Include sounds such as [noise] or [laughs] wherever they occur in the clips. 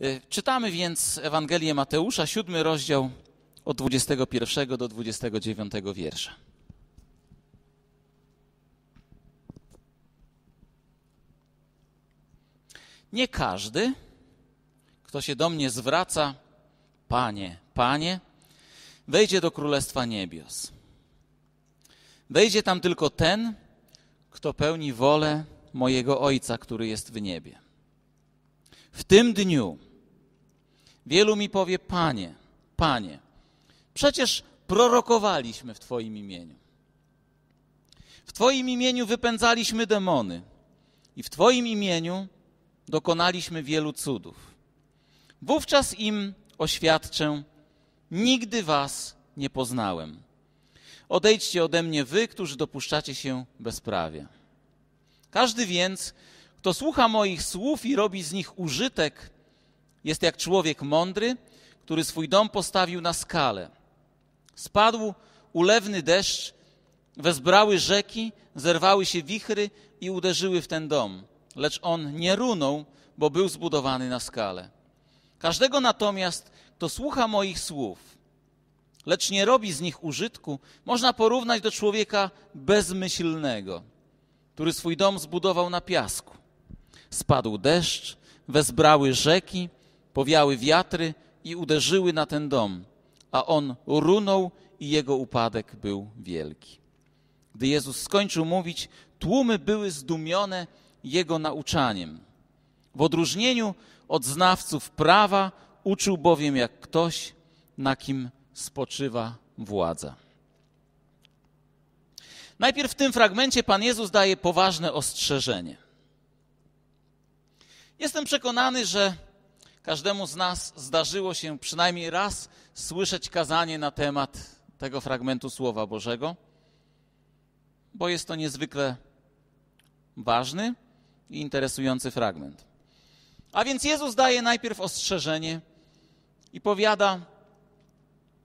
Y, czytamy więc Ewangelię Mateusza, siódmy rozdział od 21 do 29 wiersza. Nie każdy, kto się do mnie zwraca, Panie, Panie, wejdzie do Królestwa Niebios. Wejdzie tam tylko ten, kto pełni wolę mojego Ojca, który jest w niebie. W tym dniu wielu mi powie: Panie, Panie, przecież prorokowaliśmy w Twoim imieniu. W Twoim imieniu wypędzaliśmy demony i w Twoim imieniu dokonaliśmy wielu cudów. Wówczas im oświadczę: Nigdy Was nie poznałem. Odejdźcie ode mnie, wy, którzy dopuszczacie się bezprawia. Każdy więc, kto słucha moich słów i robi z nich użytek, jest jak człowiek mądry, który swój dom postawił na skalę. Spadł ulewny deszcz, wezbrały rzeki, zerwały się wichry i uderzyły w ten dom, lecz on nie runął, bo był zbudowany na skalę. Każdego natomiast, kto słucha moich słów, lecz nie robi z nich użytku, można porównać do człowieka bezmyślnego, który swój dom zbudował na piasku. Spadł deszcz, wezbrały rzeki, powiały wiatry i uderzyły na ten dom, a on runął i jego upadek był wielki. Gdy Jezus skończył mówić, tłumy były zdumione jego nauczaniem. W odróżnieniu od znawców prawa uczył bowiem jak ktoś, na kim spoczywa władza. Najpierw w tym fragmencie Pan Jezus daje poważne ostrzeżenie. Jestem przekonany, że każdemu z nas zdarzyło się przynajmniej raz słyszeć kazanie na temat tego fragmentu Słowa Bożego, bo jest to niezwykle ważny i interesujący fragment. A więc Jezus daje najpierw ostrzeżenie i powiada: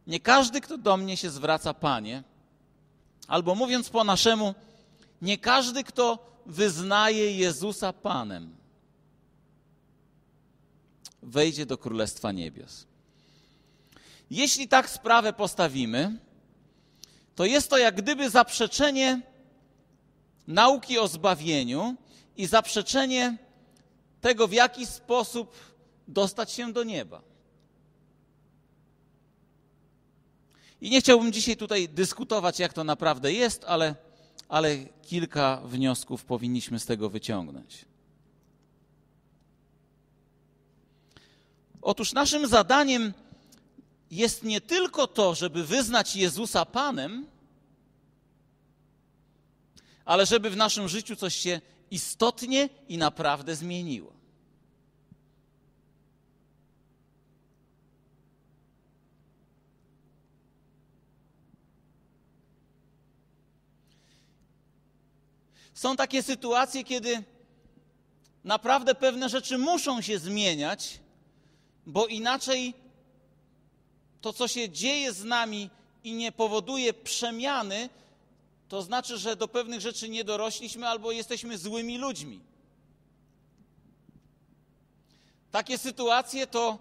Nie każdy, kto do mnie się zwraca, Panie, albo mówiąc po naszemu, nie każdy, kto wyznaje Jezusa Panem, wejdzie do Królestwa Niebios. Jeśli tak sprawę postawimy, to jest to jak gdyby zaprzeczenie nauki o zbawieniu i zaprzeczenie tego, w jaki sposób dostać się do nieba. I nie chciałbym dzisiaj tutaj dyskutować, jak to naprawdę jest, ale, ale kilka wniosków powinniśmy z tego wyciągnąć. Otóż naszym zadaniem jest nie tylko to, żeby wyznać Jezusa Panem, ale żeby w naszym życiu coś się istotnie i naprawdę zmieniło. Są takie sytuacje, kiedy naprawdę pewne rzeczy muszą się zmieniać, bo inaczej to, co się dzieje z nami i nie powoduje przemiany, to znaczy, że do pewnych rzeczy nie dorośliśmy albo jesteśmy złymi ludźmi. Takie sytuacje to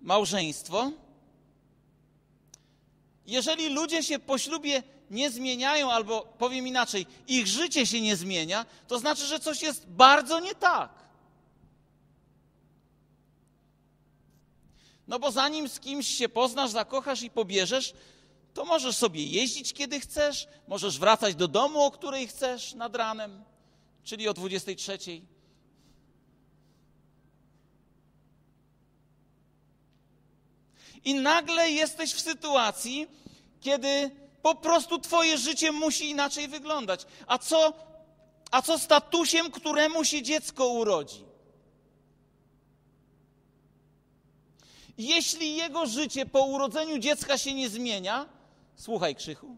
małżeństwo. Jeżeli ludzie się po ślubie nie zmieniają, albo powiem inaczej, ich życie się nie zmienia, to znaczy, że coś jest bardzo nie tak. No bo zanim z kimś się poznasz, zakochasz i pobierzesz, to możesz sobie jeździć kiedy chcesz, możesz wracać do domu, o której chcesz nad ranem, czyli o 23. I nagle jesteś w sytuacji, kiedy po prostu twoje życie musi inaczej wyglądać. A co, a co statusem, któremu się dziecko urodzi? Jeśli jego życie po urodzeniu dziecka się nie zmienia, słuchaj Krzychu,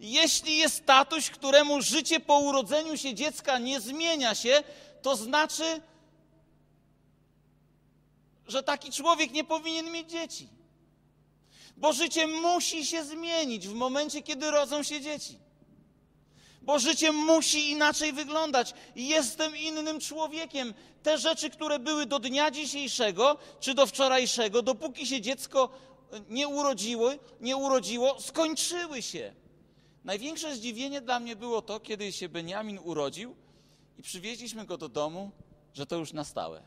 Jeśli jest status, któremu życie po urodzeniu się dziecka nie zmienia się, to znaczy, że taki człowiek nie powinien mieć dzieci. Bo życie musi się zmienić w momencie, kiedy rodzą się dzieci. Bo życie musi inaczej wyglądać. Jestem innym człowiekiem. Te rzeczy, które były do dnia dzisiejszego czy do wczorajszego, dopóki się dziecko nie urodziło, nie urodziło, skończyły się. Największe zdziwienie dla mnie było to, kiedy się Beniamin urodził i przywieźliśmy go do domu, że to już na stałe.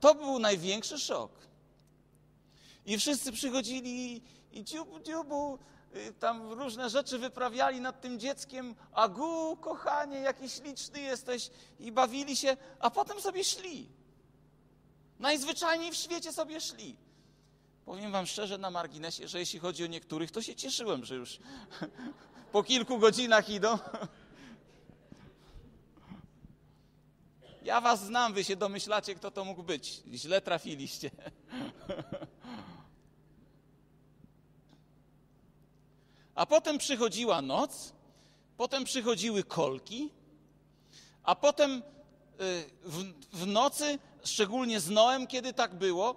To był największy szok. I wszyscy przychodzili i dziubu, dziubu, y, tam różne rzeczy wyprawiali nad tym dzieckiem. Agu, kochanie, jaki śliczny jesteś. I bawili się, a potem sobie szli. Najzwyczajniej w świecie sobie szli. Powiem wam szczerze na marginesie, że jeśli chodzi o niektórych, to się cieszyłem, że już [laughs] po kilku godzinach idą. [laughs] Ja was znam, wy się domyślacie, kto to mógł być. Źle trafiliście. [laughs] A potem przychodziła noc, potem przychodziły kolki, a potem y, w, w nocy, szczególnie z Noem, kiedy tak było,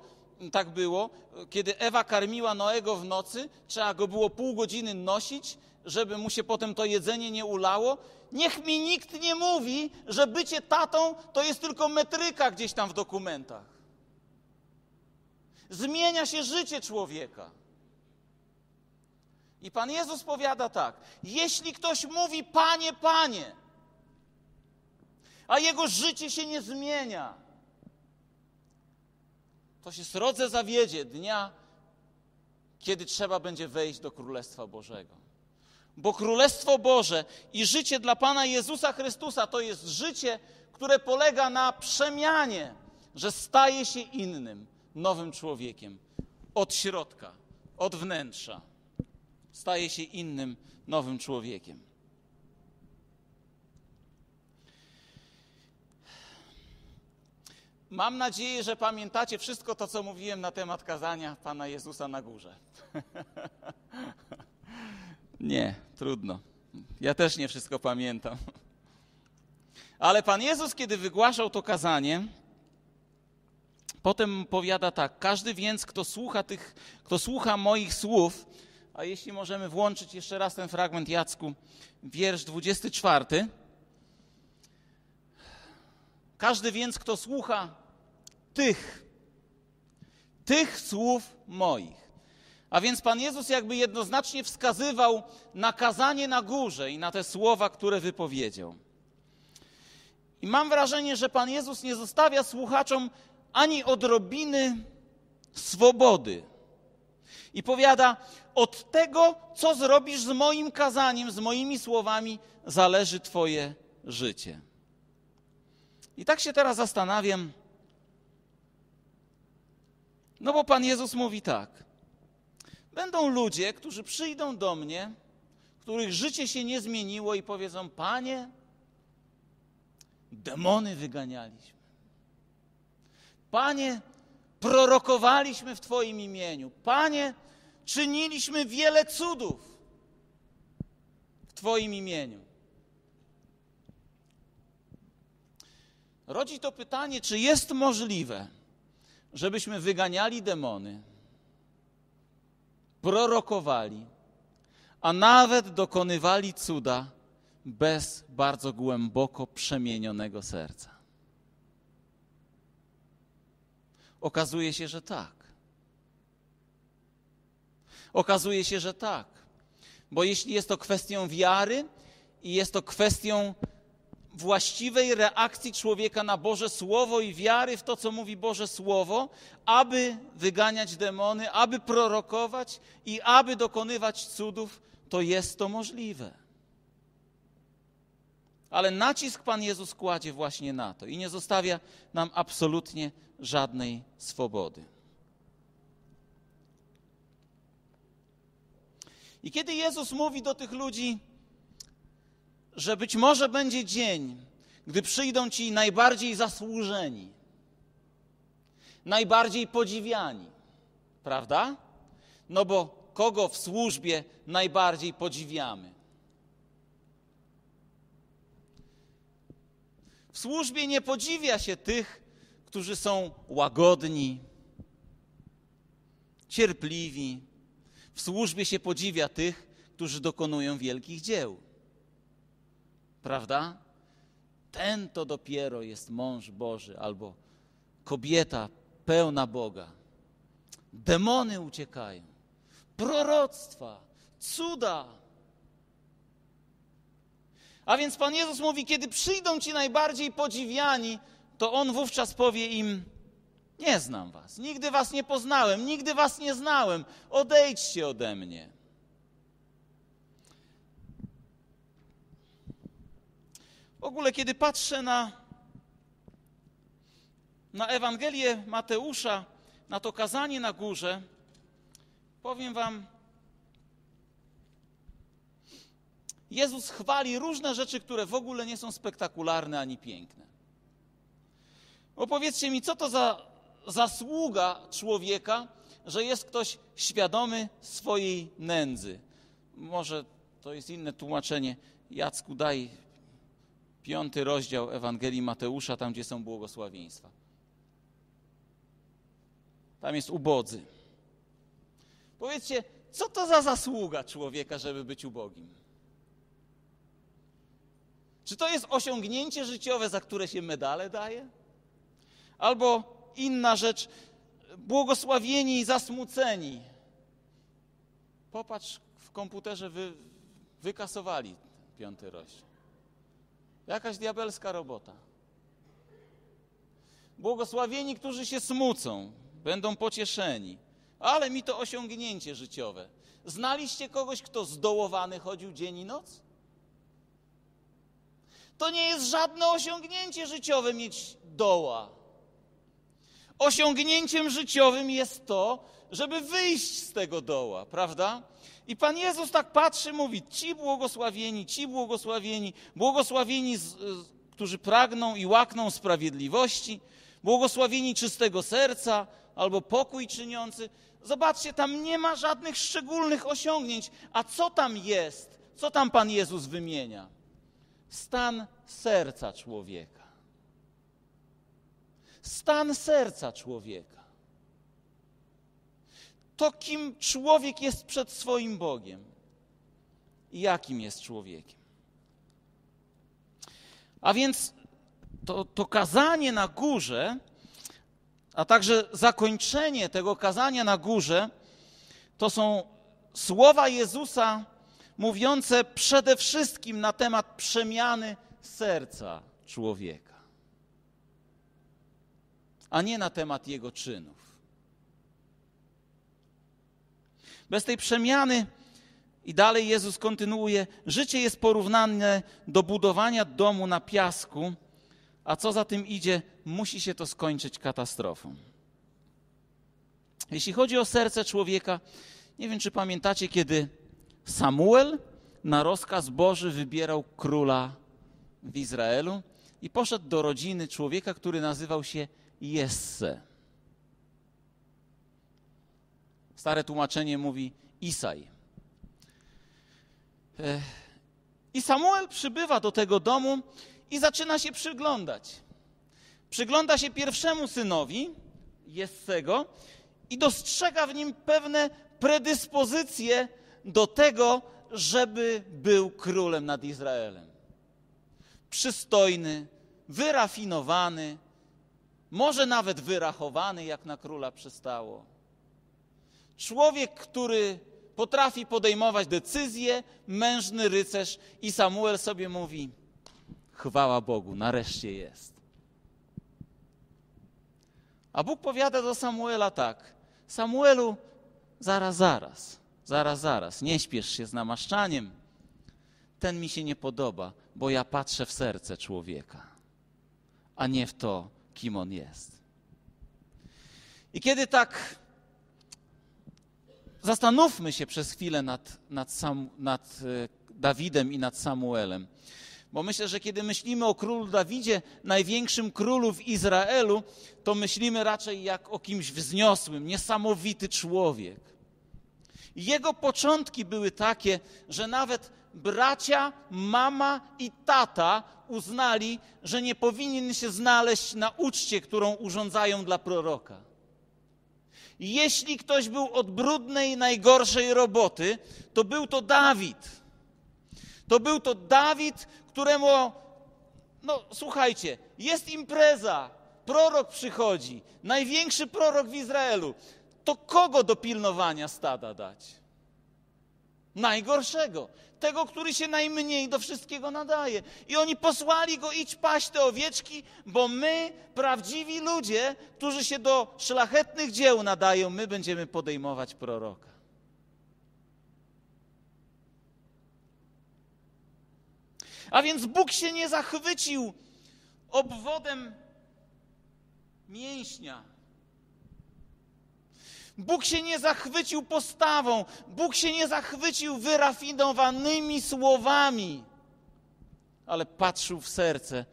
tak było, kiedy Ewa karmiła Noego w nocy, trzeba go było pół godziny nosić, żeby mu się potem to jedzenie nie ulało. Niech mi nikt nie mówi, że bycie tatą to jest tylko metryka gdzieś tam w dokumentach. Zmienia się życie człowieka. I Pan Jezus powiada tak: jeśli ktoś mówi, Panie, Panie, a jego życie się nie zmienia, to się srodze zawiedzie dnia, kiedy trzeba będzie wejść do Królestwa Bożego. Bo Królestwo Boże i życie dla Pana Jezusa Chrystusa to jest życie, które polega na przemianie, że staje się innym, nowym człowiekiem od środka, od wnętrza. Staje się innym, nowym człowiekiem. Mam nadzieję, że pamiętacie wszystko to, co mówiłem na temat kazania Pana Jezusa na górze. [laughs] nie, trudno. Ja też nie wszystko pamiętam. Ale Pan Jezus, kiedy wygłaszał to kazanie, potem powiada tak: Każdy więc, kto słucha tych, kto słucha moich słów, a jeśli możemy włączyć jeszcze raz ten fragment Jacku, wiersz 24. Każdy więc, kto słucha tych, tych słów moich. A więc Pan Jezus jakby jednoznacznie wskazywał na kazanie na górze i na te słowa, które wypowiedział. I mam wrażenie, że Pan Jezus nie zostawia słuchaczom ani odrobiny swobody. I powiada: Od tego, co zrobisz z moim kazaniem, z moimi słowami, zależy Twoje życie. I tak się teraz zastanawiam, no bo Pan Jezus mówi tak. Będą ludzie, którzy przyjdą do mnie, których życie się nie zmieniło i powiedzą: Panie, demony wyganialiśmy. Panie, prorokowaliśmy w Twoim imieniu. Panie, czyniliśmy wiele cudów w Twoim imieniu. Rodzi to pytanie, czy jest możliwe, żebyśmy wyganiali demony, prorokowali, a nawet dokonywali cuda bez bardzo głęboko przemienionego serca. Okazuje się, że tak. Okazuje się, że tak. Bo jeśli jest to kwestią wiary i jest to kwestią właściwej reakcji człowieka na Boże Słowo i wiary w to, co mówi Boże Słowo, aby wyganiać demony, aby prorokować i aby dokonywać cudów, to jest to możliwe. Ale nacisk Pan Jezus kładzie właśnie na to i nie zostawia nam absolutnie żadnej swobody. I kiedy Jezus mówi do tych ludzi, że być może będzie dzień, gdy przyjdą ci najbardziej zasłużeni, najbardziej podziwiani, prawda? No bo kogo w służbie najbardziej podziwiamy? W służbie nie podziwia się tych, którzy są łagodni, cierpliwi. W służbie się podziwia tych, którzy dokonują wielkich dzieł. Prawda? Ten to dopiero jest mąż Boży albo kobieta pełna Boga. Demony uciekają, proroctwa, cuda. A więc Pan Jezus mówi, kiedy przyjdą ci najbardziej podziwiani, to On wówczas powie im: Nie znam was, nigdy was nie poznałem, nigdy was nie znałem, odejdźcie ode mnie. W ogóle, kiedy patrzę na, na Ewangelię Mateusza, na to kazanie na górze, powiem Wam, Jezus chwali różne rzeczy, które w ogóle nie są spektakularne ani piękne. Opowiedzcie mi, co to za zasługa człowieka, że jest ktoś świadomy swojej nędzy. Może to jest inne tłumaczenie. Jacku, daj piąty rozdział Ewangelii Mateusza, tam gdzie są błogosławieństwa. Tam jest ubodzy. Powiedzcie, co to za zasługa człowieka, żeby być ubogim? Czy to jest osiągnięcie życiowe, za które się medale daje? Albo inna rzecz, błogosławieni i zasmuceni. Popatrz, w komputerze wy, wykasowali piąty rozdział. Jakaś diabelska robota. Błogosławieni, którzy się smucą, będą pocieszeni. Ale mi to osiągnięcie życiowe. Znaliście kogoś, kto zdołowany chodził dzień i noc? To nie jest żadne osiągnięcie życiowe mieć doła. Osiągnięciem życiowym jest to, żeby wyjść z tego doła, prawda? I Pan Jezus tak patrzy, mówi: Ci błogosławieni, ci błogosławieni, błogosławieni, którzy pragną i łakną sprawiedliwości, błogosławieni czystego serca albo pokój czyniący. Zobaczcie, tam nie ma żadnych szczególnych osiągnięć. A co tam jest? Co tam Pan Jezus wymienia? Stan serca człowieka. Stan serca człowieka to, kim człowiek jest przed swoim Bogiem i jakim jest człowiekiem. A więc to, to kazanie na górze, a także zakończenie tego kazania na górze, to są słowa Jezusa mówiące przede wszystkim na temat przemiany serca człowieka, a nie na temat jego czynów. Bez tej przemiany i dalej Jezus kontynuuje: Życie jest porównane do budowania domu na piasku, a co za tym idzie, musi się to skończyć katastrofą. Jeśli chodzi o serce człowieka, nie wiem, czy pamiętacie, kiedy Samuel na rozkaz Boży wybierał króla w Izraelu i poszedł do rodziny człowieka, który nazywał się Jesse. Stare tłumaczenie mówi Isaj. I Samuel przybywa do tego domu i zaczyna się przyglądać. Przygląda się pierwszemu synowi, Jessego, i dostrzega w nim pewne predyspozycje do tego, żeby był królem nad Izraelem. Przystojny, wyrafinowany, może nawet wyrachowany, jak na króla przystało. Człowiek, który potrafi podejmować decyzje, mężny rycerz i Samuel sobie mówi: Chwała Bogu, nareszcie jest. A Bóg powiada do Samuela tak: Samuelu, zaraz, zaraz, zaraz, zaraz, nie śpiesz się z namaszczaniem. Ten mi się nie podoba, bo ja patrzę w serce człowieka, a nie w to, kim on jest. I kiedy tak Zastanówmy się przez chwilę nad, nad, Sam, nad e, Dawidem i nad Samuelem. Bo myślę, że kiedy myślimy o królu Dawidzie, największym królu w Izraelu, to myślimy raczej jak o kimś wzniosłym, niesamowity człowiek. Jego początki były takie, że nawet bracia, mama i tata uznali, że nie powinien się znaleźć na uczcie, którą urządzają dla proroka. Jeśli ktoś był od brudnej, najgorszej roboty, to był to Dawid. To był to Dawid, któremu, no słuchajcie, jest impreza, prorok przychodzi, największy prorok w Izraelu. To kogo do pilnowania stada dać? Najgorszego tego, który się najmniej do wszystkiego nadaje. I oni posłali go, idź paść te owieczki, bo my, prawdziwi ludzie, którzy się do szlachetnych dzieł nadają, my będziemy podejmować proroka. A więc Bóg się nie zachwycił obwodem mięśnia, Bóg się nie zachwycił postawą, Bóg się nie zachwycił wyrafinowanymi słowami, ale patrzył w serce.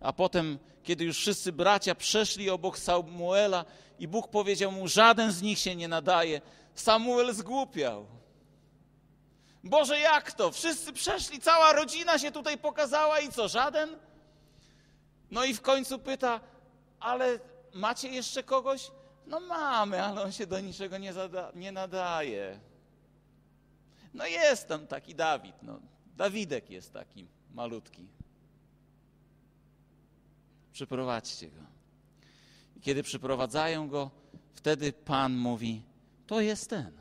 A potem, kiedy już wszyscy bracia przeszli obok Samuela i Bóg powiedział mu: Żaden z nich się nie nadaje, Samuel zgłupiał. Boże, jak to? Wszyscy przeszli, cała rodzina się tutaj pokazała i co, żaden? No i w końcu pyta: Ale macie jeszcze kogoś? No mamy, ale on się do niczego nie, nie nadaje. No jest tam taki Dawid, no. Dawidek jest taki malutki. Przyprowadźcie go. I kiedy przyprowadzają go, wtedy Pan mówi: To jest ten.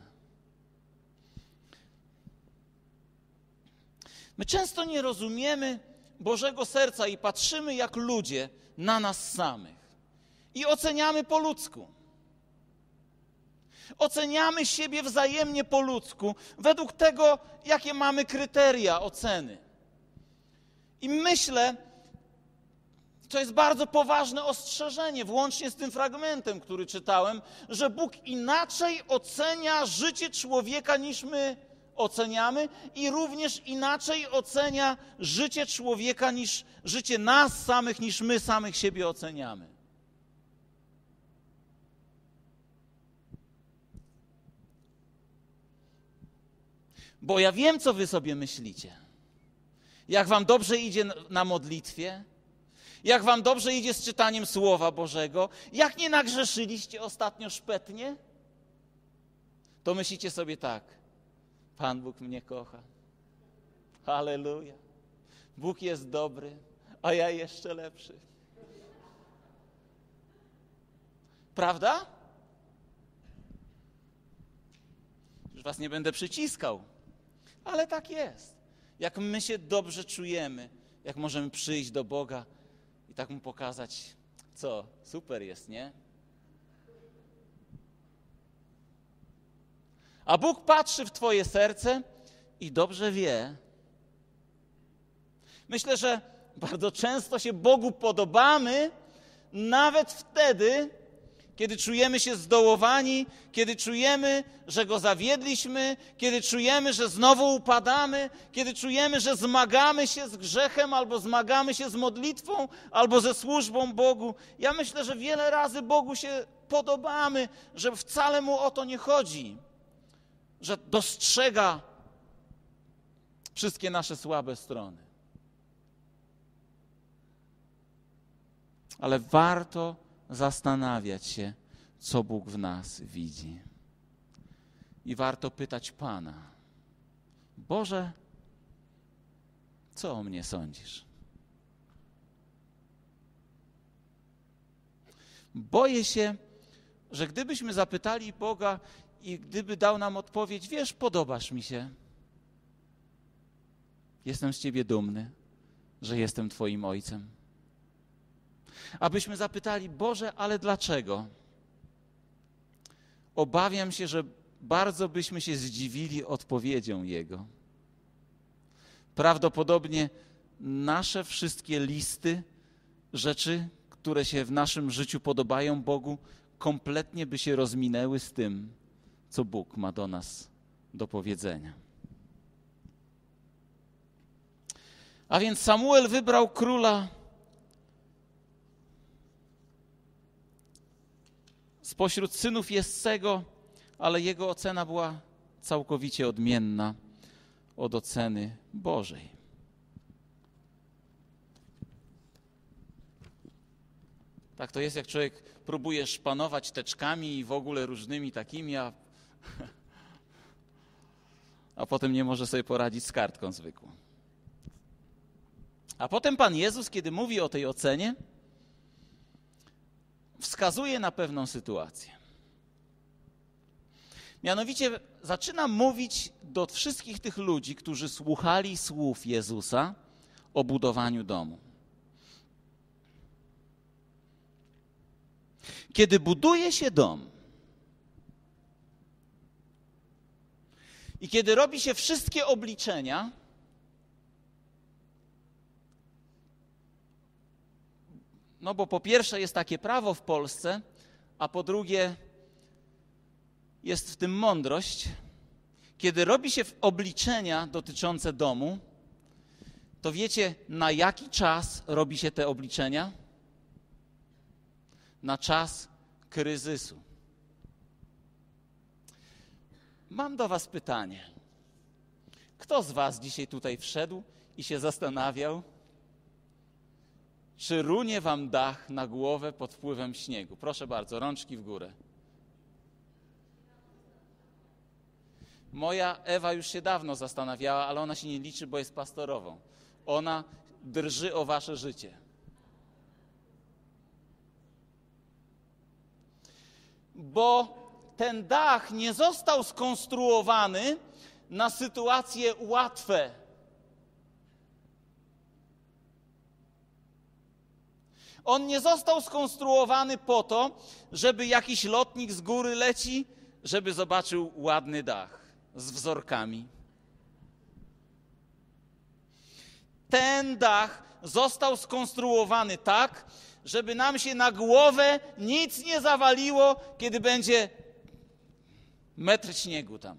My często nie rozumiemy Bożego serca i patrzymy jak ludzie na nas samych i oceniamy po ludzku. Oceniamy siebie wzajemnie po ludzku, według tego, jakie mamy kryteria oceny. I myślę, to jest bardzo poważne ostrzeżenie, włącznie z tym fragmentem, który czytałem, że Bóg inaczej ocenia życie człowieka niż my oceniamy i również inaczej ocenia życie człowieka niż życie nas samych, niż my samych siebie oceniamy. Bo ja wiem, co wy sobie myślicie. Jak wam dobrze idzie na modlitwie, jak wam dobrze idzie z czytaniem Słowa Bożego, jak nie nagrzeszyliście ostatnio szpetnie, to myślicie sobie tak. Pan Bóg mnie kocha. Halleluja. Bóg jest dobry, a ja jeszcze lepszy. Prawda? Już was nie będę przyciskał. Ale tak jest. Jak my się dobrze czujemy, jak możemy przyjść do Boga i tak mu pokazać, co super jest, nie? A Bóg patrzy w Twoje serce i dobrze wie. Myślę, że bardzo często się Bogu podobamy, nawet wtedy, kiedy czujemy się zdołowani, kiedy czujemy, że go zawiedliśmy, kiedy czujemy, że znowu upadamy, kiedy czujemy, że zmagamy się z grzechem, albo zmagamy się z modlitwą, albo ze służbą Bogu. Ja myślę, że wiele razy Bogu się podobamy, że wcale mu o to nie chodzi, że dostrzega wszystkie nasze słabe strony. Ale warto zastanawiać się, co Bóg w nas widzi. I warto pytać Pana: Boże, co o mnie sądzisz? Boję się, że gdybyśmy zapytali Boga i gdyby dał nam odpowiedź, wiesz, podobasz mi się. Jestem z Ciebie dumny, że jestem Twoim Ojcem abyśmy zapytali, Boże, ale dlaczego? Obawiam się, że bardzo byśmy się zdziwili odpowiedzią Jego. Prawdopodobnie nasze wszystkie listy rzeczy, które się w naszym życiu podobają Bogu, kompletnie by się rozminęły z tym, co Bóg ma do nas do powiedzenia. A więc Samuel wybrał króla spośród synów Jessego, ale jego ocena była całkowicie odmienna od oceny Bożej. Tak to jest, jak człowiek próbuje szpanować teczkami i w ogóle różnymi takimi, a, a potem nie może sobie poradzić z kartką zwykłą. A potem Pan Jezus, kiedy mówi o tej ocenie, wskazuje na pewną sytuację. Mianowicie zaczyna mówić do wszystkich tych ludzi, którzy słuchali słów Jezusa o budowaniu domu. Kiedy buduje się dom i kiedy robi się wszystkie obliczenia, no bo po pierwsze jest takie prawo w Polsce, a po drugie jest w tym mądrość. Kiedy robi się obliczenia dotyczące domu, to wiecie, na jaki czas robi się te obliczenia? Na czas kryzysu. Mam do Was pytanie. Kto z Was dzisiaj tutaj wszedł i się zastanawiał, czy runie Wam dach na głowę pod wpływem śniegu? Proszę bardzo, rączki w górę. Moja Ewa już się dawno zastanawiała, ale ona się nie liczy, bo jest pastorową. Ona drży o wasze życie. Bo ten dach nie został skonstruowany na sytuacje łatwe. On nie został skonstruowany po to, żeby jakiś lotnik z góry leci, żeby zobaczył ładny dach z wzorkami. Ten dach został skonstruowany tak, żeby nam się na głowę nic nie zawaliło, kiedy będzie metr śniegu tam.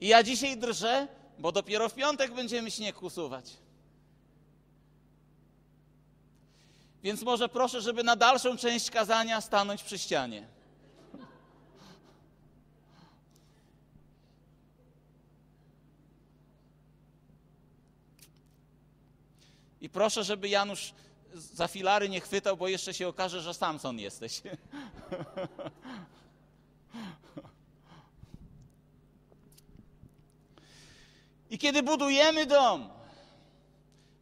I ja dzisiaj drżę, bo dopiero w piątek będziemy śnieg usuwać. Więc może proszę, żeby na dalszą część kazania stanąć przy ścianie. I proszę, żeby Janusz za filary nie chwytał, bo jeszcze się okaże, że Samson jesteś. [laughs] I kiedy budujemy dom,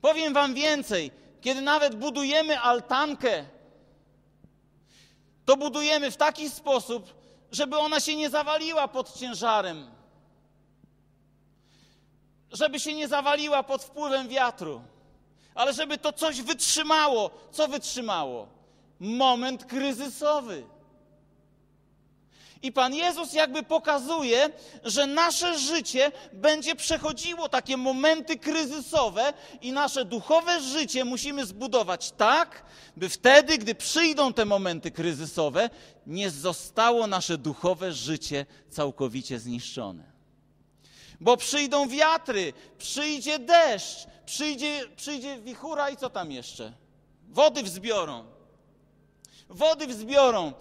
powiem Wam więcej, kiedy nawet budujemy altankę, to budujemy w taki sposób, żeby ona się nie zawaliła pod ciężarem, żeby się nie zawaliła pod wpływem wiatru, ale żeby to coś wytrzymało. Co wytrzymało? Moment kryzysowy. I Pan Jezus jakby pokazuje, że nasze życie będzie przechodziło takie momenty kryzysowe i nasze duchowe życie musimy zbudować tak, by wtedy, gdy przyjdą te momenty kryzysowe, nie zostało nasze duchowe życie całkowicie zniszczone. Bo przyjdą wiatry, przyjdzie deszcz, przyjdzie, przyjdzie wichura i co tam jeszcze? Wody wzbiorą. Wody wzbiorą.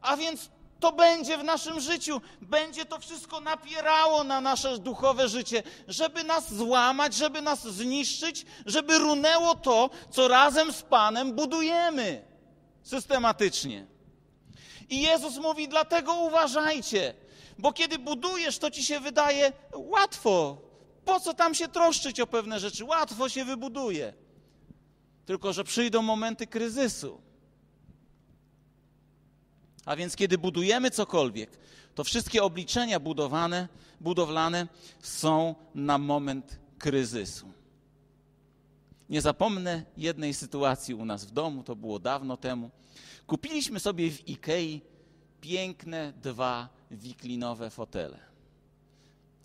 A więc to będzie w naszym życiu. Będzie to wszystko napierało na nasze duchowe życie, żeby nas złamać, żeby nas zniszczyć, żeby runęło to, co razem z Panem budujemy systematycznie. I Jezus mówi: Dlatego uważajcie, bo kiedy budujesz, to ci się wydaje łatwo. Po co tam się troszczyć o pewne rzeczy? Łatwo się wybuduje. Tylko, że przyjdą momenty kryzysu a więc kiedy budujemy cokolwiek, to wszystkie obliczenia budowane, budowlane są na moment kryzysu. Nie zapomnę jednej sytuacji u nas w domu, to było dawno temu. Kupiliśmy sobie w Ikei piękne dwa wiklinowe fotele.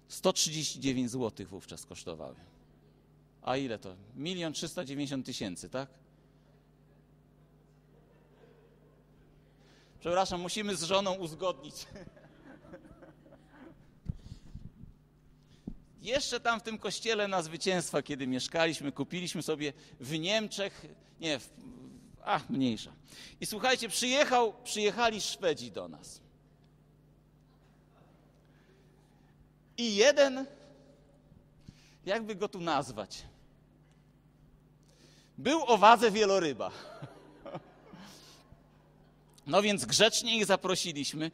139 zł wówczas kosztowały. A ile to? Milion 390 tysięcy, tak? Przepraszam, musimy z żoną uzgodnić. Jeszcze tam w tym kościele na zwycięstwa, kiedy mieszkaliśmy, kupiliśmy sobie w Niemczech, nie, w, a mniejsza. I słuchajcie, przyjechał, przyjechali Szwedzi do nas. I jeden, jakby go tu nazwać? Był o wadze wieloryba. No więc grzecznie ich zaprosiliśmy.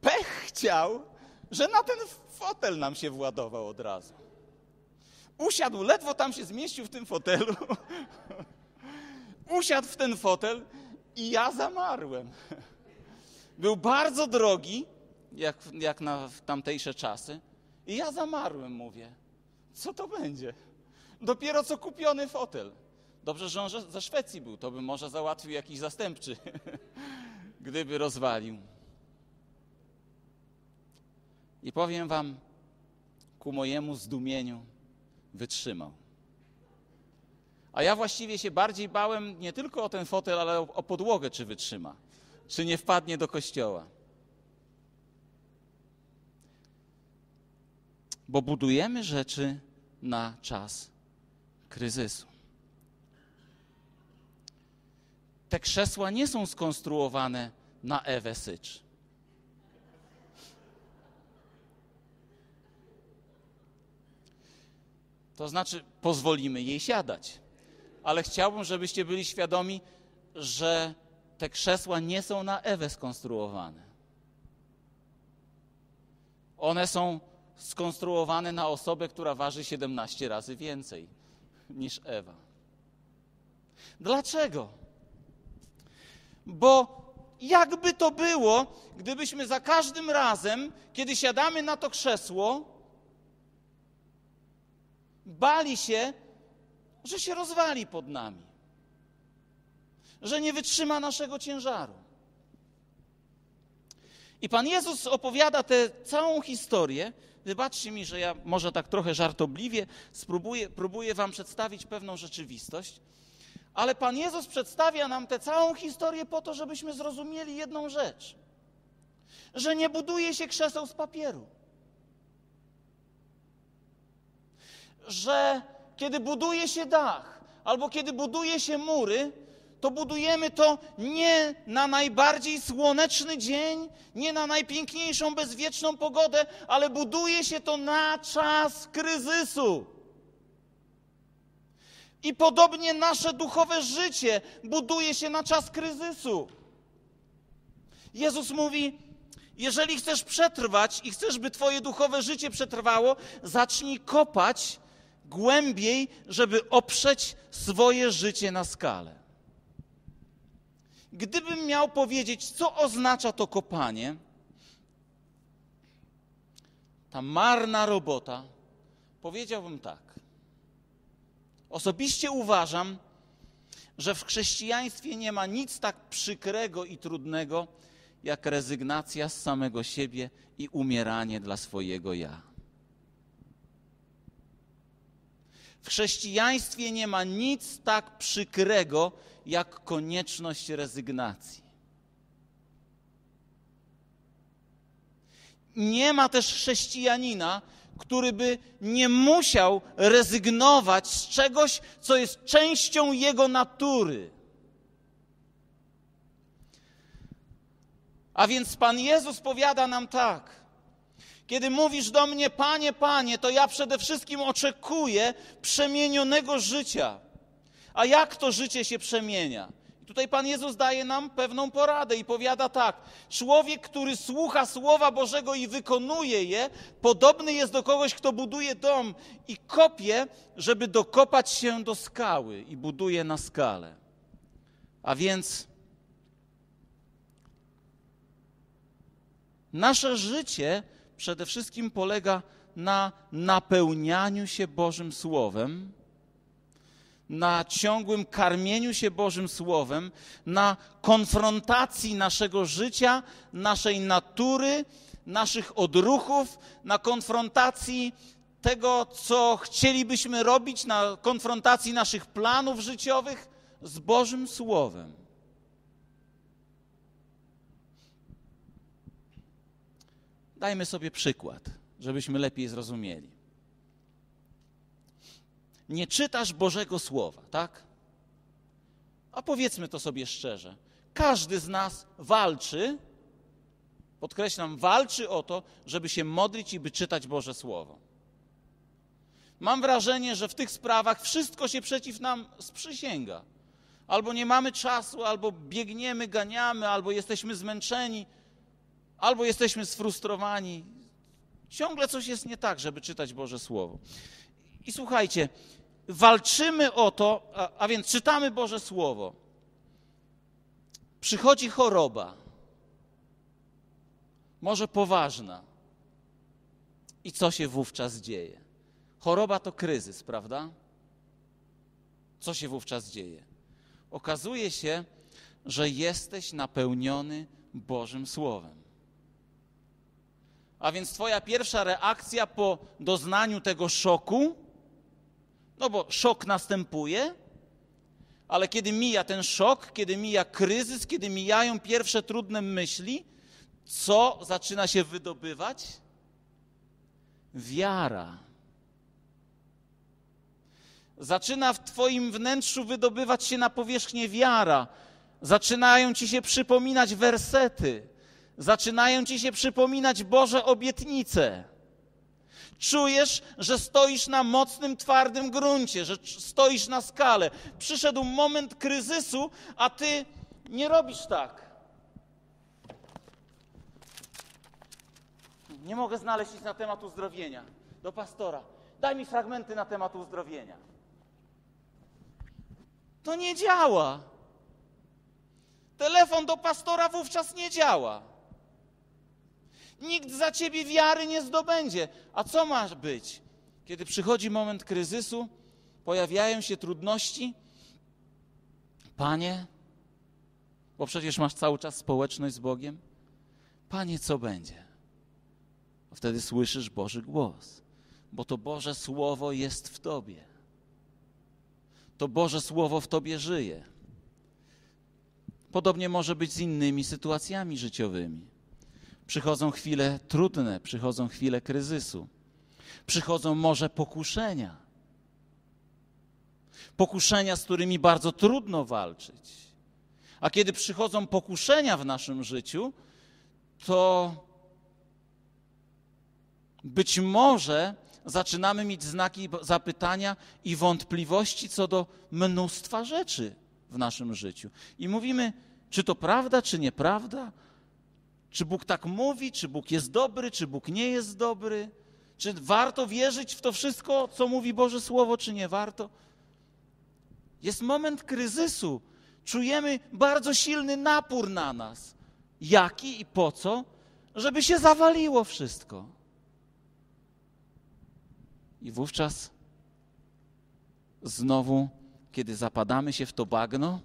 Pech chciał, że na ten fotel nam się władował od razu. Usiadł, ledwo tam się zmieścił w tym fotelu. [laughs] Usiadł w ten fotel i ja zamarłem. Był bardzo drogi, jak, jak na tamtejsze czasy. I ja zamarłem, mówię. Co to będzie? Dopiero co kupiony fotel. Dobrze, że on ze Szwecji był, to by może załatwił jakiś zastępczy, [laughs] gdyby rozwalił. I powiem wam, ku mojemu zdumieniu, wytrzymał. A ja właściwie się bardziej bałem nie tylko o ten fotel, ale o, o podłogę, czy wytrzyma, czy nie wpadnie do kościoła. Bo budujemy rzeczy na czas kryzysu. Te krzesła nie są skonstruowane na Ewę Sycz. To znaczy, pozwolimy jej siadać. Ale chciałbym, żebyście byli świadomi, że te krzesła nie są na Ewę skonstruowane. One są skonstruowane na osobę, która waży 17 razy więcej niż Ewa. Dlaczego? Bo jakby to było, gdybyśmy za każdym razem, kiedy siadamy na to krzesło, bali się, że się rozwali pod nami, że nie wytrzyma naszego ciężaru. I Pan Jezus opowiada tę całą historię. Wybaczcie mi, że ja może tak trochę żartobliwie spróbuję, próbuję Wam przedstawić pewną rzeczywistość, ale Pan Jezus przedstawia nam tę całą historię po to, żebyśmy zrozumieli jedną rzecz: że nie buduje się krzeseł z papieru. Że kiedy buduje się dach albo kiedy buduje się mury, to budujemy to nie na najbardziej słoneczny dzień, nie na najpiękniejszą, bezwieczną pogodę, ale buduje się to na czas kryzysu. I podobnie nasze duchowe życie buduje się na czas kryzysu. Jezus mówi: Jeżeli chcesz przetrwać i chcesz, by Twoje duchowe życie przetrwało, zacznij kopać głębiej, żeby oprzeć swoje życie na skale. Gdybym miał powiedzieć, co oznacza to kopanie, ta marna robota, powiedziałbym tak. Osobiście uważam, że w chrześcijaństwie nie ma nic tak przykrego i trudnego, jak rezygnacja z samego siebie i umieranie dla swojego ja. W chrześcijaństwie nie ma nic tak przykrego, jak konieczność rezygnacji. Nie ma też chrześcijanina, który by nie musiał rezygnować z czegoś, co jest częścią jego natury. A więc Pan Jezus powiada nam tak: kiedy mówisz do mnie, Panie, Panie, to ja przede wszystkim oczekuję przemienionego życia. A jak to życie się przemienia? Tutaj Pan Jezus daje nam pewną poradę i powiada tak: Człowiek, który słucha Słowa Bożego i wykonuje je, podobny jest do kogoś, kto buduje dom i kopie, żeby dokopać się do skały i buduje na skale. A więc nasze życie przede wszystkim polega na napełnianiu się Bożym Słowem, na ciągłym karmieniu się Bożym Słowem, na konfrontacji naszego życia, naszej natury, naszych odruchów, na konfrontacji tego, co chcielibyśmy robić, na konfrontacji naszych planów życiowych z Bożym Słowem. Dajmy sobie przykład, żebyśmy lepiej zrozumieli. Nie czytasz Bożego Słowa, tak? A powiedzmy to sobie szczerze. Każdy z nas walczy, podkreślam, walczy o to, żeby się modlić i by czytać Boże Słowo. Mam wrażenie, że w tych sprawach wszystko się przeciw nam sprzysięga. Albo nie mamy czasu, albo biegniemy, ganiamy, albo jesteśmy zmęczeni, albo jesteśmy sfrustrowani. Ciągle coś jest nie tak, żeby czytać Boże Słowo. I słuchajcie, walczymy o to, a, a więc czytamy Boże Słowo. Przychodzi choroba, może poważna. I co się wówczas dzieje? Choroba to kryzys, prawda? Co się wówczas dzieje? Okazuje się, że jesteś napełniony Bożym Słowem. A więc Twoja pierwsza reakcja po doznaniu tego szoku, no bo szok następuje, ale kiedy mija ten szok, kiedy mija kryzys, kiedy mijają pierwsze trudne myśli, co zaczyna się wydobywać? Wiara. Zaczyna w Twoim wnętrzu wydobywać się na powierzchnię wiara. Zaczynają Ci się przypominać wersety. Zaczynają Ci się przypominać Boże obietnice. Czujesz, że stoisz na mocnym, twardym gruncie, że stoisz na skale. Przyszedł moment kryzysu, a Ty nie robisz tak. Nie mogę znaleźć nic na temat uzdrowienia. Do pastora. Daj mi fragmenty na temat uzdrowienia. To nie działa. Telefon do pastora wówczas nie działa. Nikt za ciebie wiary nie zdobędzie. A co masz być? Kiedy przychodzi moment kryzysu, pojawiają się trudności. Panie, bo przecież masz cały czas społeczność z Bogiem. Panie, co będzie? Wtedy słyszysz Boży głos, bo to Boże Słowo jest w Tobie. To Boże Słowo w Tobie żyje. Podobnie może być z innymi sytuacjami życiowymi. Przychodzą chwile trudne, przychodzą chwile kryzysu, przychodzą może pokuszenia. Pokuszenia, z którymi bardzo trudno walczyć. A kiedy przychodzą pokuszenia w naszym życiu, to być może zaczynamy mieć znaki zapytania i wątpliwości co do mnóstwa rzeczy w naszym życiu. I mówimy, czy to prawda, czy nieprawda? Czy Bóg tak mówi, czy Bóg jest dobry, czy Bóg nie jest dobry? Czy warto wierzyć w to wszystko, co mówi Boże Słowo, czy nie warto? Jest moment kryzysu. Czujemy bardzo silny napór na nas. Jaki i po co? Żeby się zawaliło wszystko. I wówczas znowu, kiedy zapadamy się w to bagno,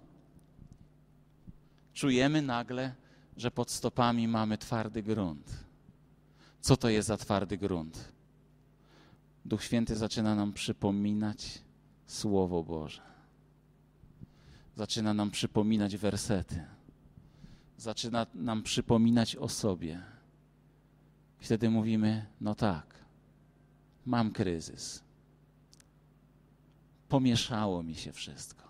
czujemy nagle, że pod stopami mamy twardy grunt. Co to jest za twardy grunt? Duch Święty zaczyna nam przypominać Słowo Boże. Zaczyna nam przypominać wersety. Zaczyna nam przypominać o sobie. Wtedy mówimy: No tak, mam kryzys. Pomieszało mi się wszystko.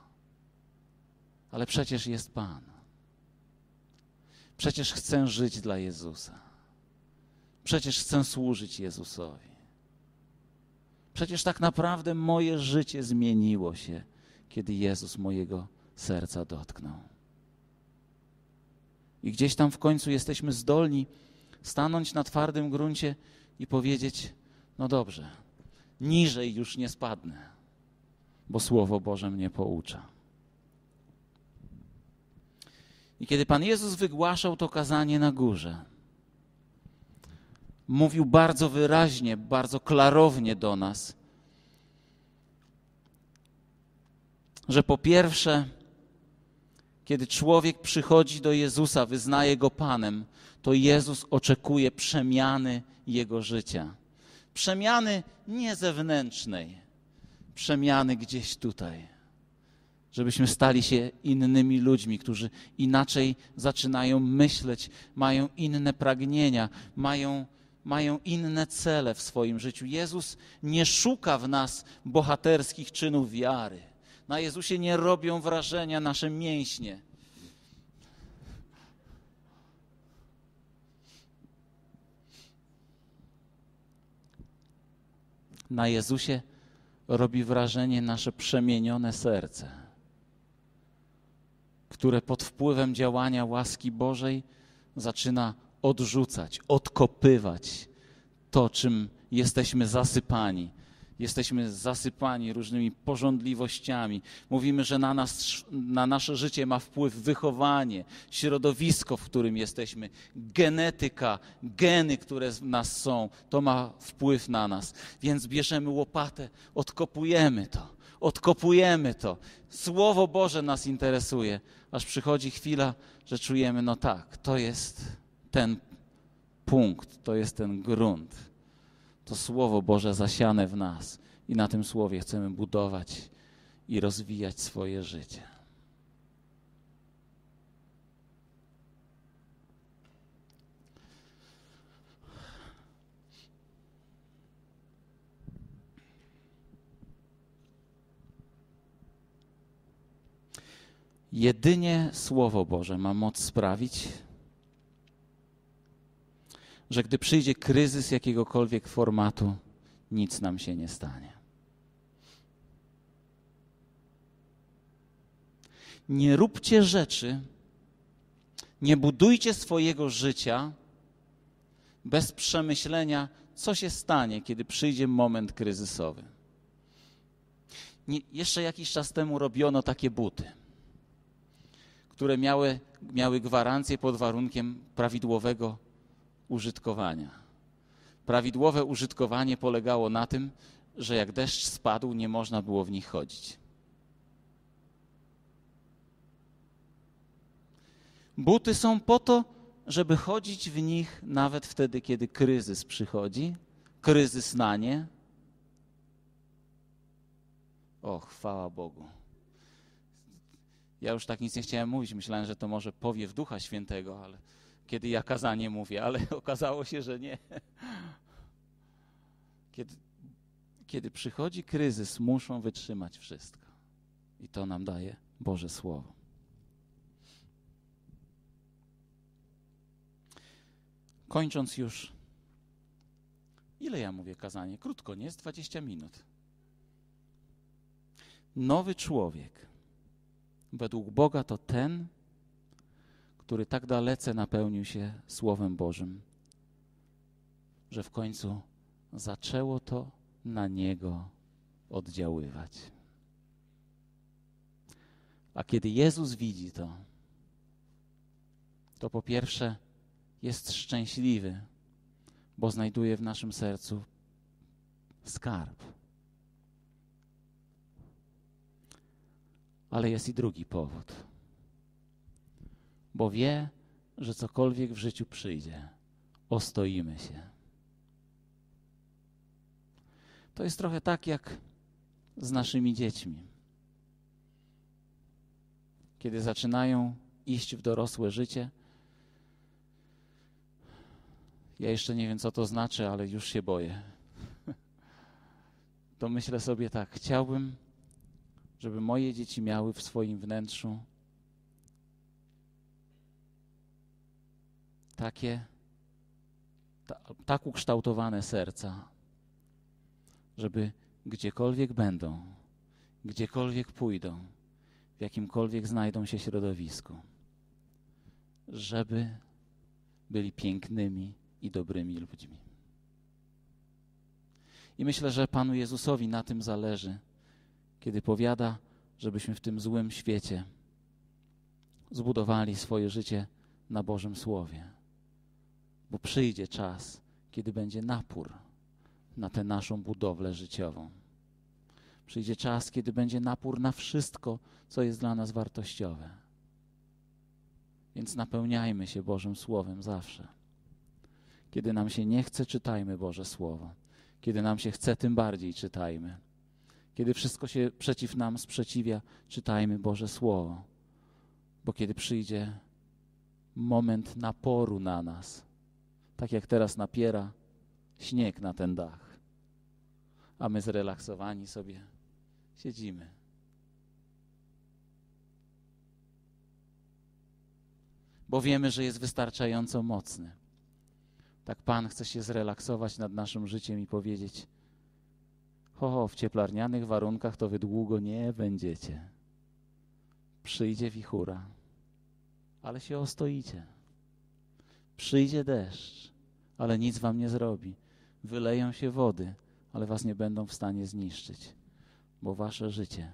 Ale przecież jest Pan. Przecież chcę żyć dla Jezusa. Przecież chcę służyć Jezusowi. Przecież tak naprawdę moje życie zmieniło się, kiedy Jezus mojego serca dotknął. I gdzieś tam w końcu jesteśmy zdolni stanąć na twardym gruncie i powiedzieć: No dobrze, niżej już nie spadnę, bo Słowo Boże mnie poucza. I kiedy Pan Jezus wygłaszał to kazanie na górze, mówił bardzo wyraźnie, bardzo klarownie do nas, że po pierwsze, kiedy człowiek przychodzi do Jezusa, wyznaje go Panem, to Jezus oczekuje przemiany jego życia. Przemiany nie zewnętrznej, przemiany gdzieś tutaj żebyśmy stali się innymi ludźmi, którzy inaczej zaczynają myśleć, mają inne pragnienia, mają, mają inne cele w swoim życiu. Jezus nie szuka w nas bohaterskich czynów wiary. Na Jezusie nie robią wrażenia nasze mięśnie. Na Jezusie robi wrażenie nasze przemienione serce, które pod wpływem działania łaski Bożej zaczyna odrzucać, odkopywać to, czym jesteśmy zasypani. Jesteśmy zasypani różnymi porządliwościami. Mówimy, że na, nas, na nasze życie ma wpływ wychowanie, środowisko, w którym jesteśmy, genetyka, geny, które w nas są. To ma wpływ na nas. Więc bierzemy łopatę, odkopujemy to, odkopujemy to. Słowo Boże nas interesuje, aż przychodzi chwila, że czujemy, no tak, to jest ten punkt, to jest ten grunt. To Słowo Boże zasiane w nas i na tym Słowie chcemy budować i rozwijać swoje życie. Jedynie Słowo Boże ma moc sprawić, że gdy przyjdzie kryzys jakiegokolwiek formatu, nic nam się nie stanie. Nie róbcie rzeczy, nie budujcie swojego życia bez przemyślenia, co się stanie, kiedy przyjdzie moment kryzysowy. Nie, jeszcze jakiś czas temu robiono takie buty, które miały, miały gwarancję pod warunkiem prawidłowego użytkowania. Prawidłowe użytkowanie polegało na tym, że jak deszcz spadł, nie można było w nich chodzić. Buty są po to, żeby chodzić w nich nawet wtedy, kiedy kryzys przychodzi, kryzys na nie. O, chwała Bogu. Ja już tak nic nie chciałem mówić. Myślałem, że to może powiew Ducha Świętego, ale kiedy ja kazanie mówię, ale [laughs] okazało się, że nie. Kiedy, kiedy przychodzi kryzys, muszą wytrzymać wszystko. I to nam daje Boże Słowo. Kończąc już, ile ja mówię kazanie? Krótko, nie? jest 20 minut. Nowy człowiek według Boga to ten, który tak dalece napełnił się Słowem Bożym, że w końcu zaczęło to na niego oddziaływać. A kiedy Jezus widzi to, to po pierwsze jest szczęśliwy, bo znajduje w naszym sercu skarb. Ale jest i drugi powód bo wie, że cokolwiek w życiu przyjdzie, ostoimy się. To jest trochę tak jak z naszymi dziećmi. Kiedy zaczynają iść w dorosłe życie, ja jeszcze nie wiem, co to znaczy, ale już się boję. [laughs] To myślę sobie tak, chciałbym, żeby moje dzieci miały w swoim wnętrzu takie ta, tak ukształtowane serca, żeby gdziekolwiek będą, gdziekolwiek pójdą, w jakimkolwiek znajdą się środowisku, żeby byli pięknymi i dobrymi ludźmi. I myślę, że Panu Jezusowi na tym zależy, kiedy powiada, żebyśmy w tym złym świecie zbudowali swoje życie na Bożym Słowie bo przyjdzie czas, kiedy będzie napór na tę naszą budowlę życiową. Przyjdzie czas, kiedy będzie napór na wszystko, co jest dla nas wartościowe. Więc napełniajmy się Bożym Słowem zawsze. Kiedy nam się nie chce, czytajmy Boże Słowo. Kiedy nam się chce, tym bardziej czytajmy. Kiedy wszystko się przeciw nam sprzeciwia, czytajmy Boże Słowo. Bo kiedy przyjdzie moment naporu na nas, tak jak teraz napiera śnieg na ten dach, a my zrelaksowani sobie siedzimy. Bo wiemy, że jest wystarczająco mocny. Tak Pan chce się zrelaksować nad naszym życiem i powiedzieć: Ho, ho, w cieplarnianych warunkach to wy długo nie będziecie. Przyjdzie wichura, ale się ostoicie. Przyjdzie deszcz, ale nic wam nie zrobi. Wyleją się wody, ale was nie będą w stanie zniszczyć, bo wasze życie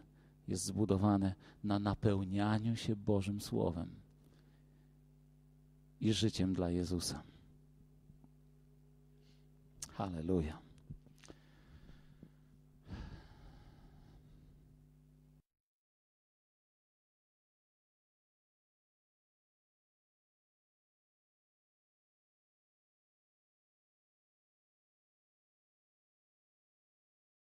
jest zbudowane na napełnianiu się Bożym Słowem i życiem dla Jezusa. Halleluja.